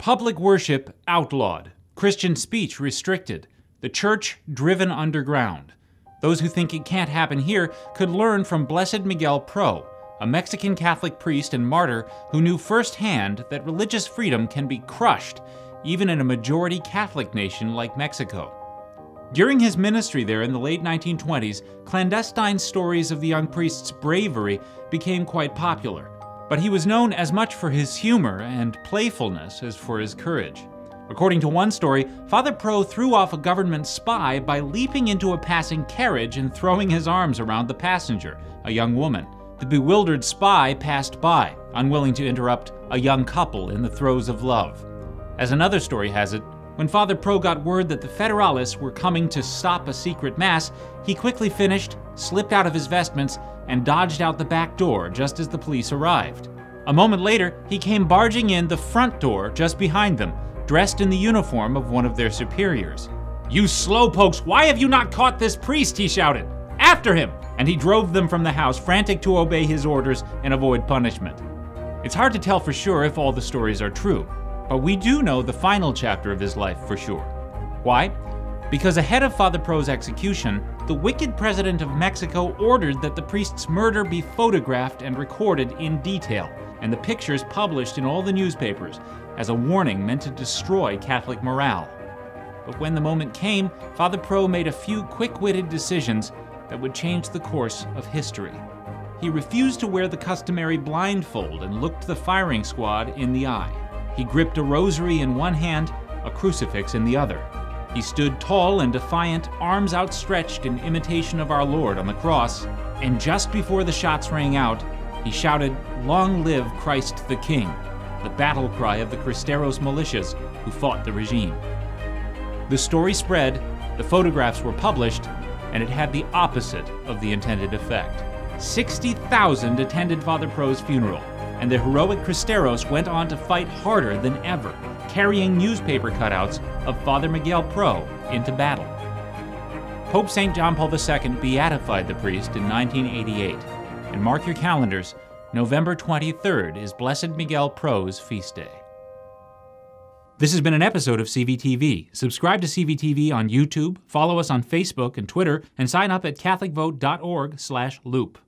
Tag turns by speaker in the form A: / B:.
A: Public worship outlawed, Christian speech restricted, the church driven underground. Those who think it can't happen here could learn from Blessed Miguel Pro, a Mexican Catholic priest and martyr who knew firsthand that religious freedom can be crushed, even in a majority Catholic nation like Mexico. During his ministry there in the late 1920s, clandestine stories of the young priest's bravery became quite popular, but he was known as much for his humor and playfulness as for his courage. According to one story, Father Pro threw off a government spy by leaping into a passing carriage and throwing his arms around the passenger, a young woman. The bewildered spy passed by, unwilling to interrupt a young couple in the throes of love. As another story has it, when Father Pro got word that the Federalists were coming to stop a secret mass, he quickly finished, slipped out of his vestments, and dodged out the back door just as the police arrived. A moment later, he came barging in the front door just behind them, dressed in the uniform of one of their superiors. You slowpokes, why have you not caught this priest? he shouted. After him! And he drove them from the house, frantic to obey his orders and avoid punishment. It's hard to tell for sure if all the stories are true, but we do know the final chapter of his life for sure. Why? Because ahead of Father Pro's execution, the wicked president of Mexico ordered that the priest's murder be photographed and recorded in detail, and the pictures published in all the newspapers as a warning meant to destroy Catholic morale. But when the moment came, Father Pro made a few quick witted decisions that would change the course of history. He refused to wear the customary blindfold and looked the firing squad in the eye. He gripped a rosary in one hand, a crucifix in the other. He stood tall and defiant, arms outstretched in imitation of our Lord on the cross, and just before the shots rang out, he shouted, Long live Christ the King, the battle cry of the Cristeros militias who fought the regime. The story spread, the photographs were published, and it had the opposite of the intended effect. 60,000 attended Father Pro's funeral, and the heroic Cristeros went on to fight harder than ever, carrying newspaper cutouts of Father Miguel Pro into battle. Pope St. John Paul II beatified the priest in 1988, and mark your calendars, November 23rd is Blessed Miguel Pro's feast day. This has been an episode of CVTV. Subscribe to CVTV on YouTube, follow us on Facebook and Twitter, and sign up at catholicvote.org/loop.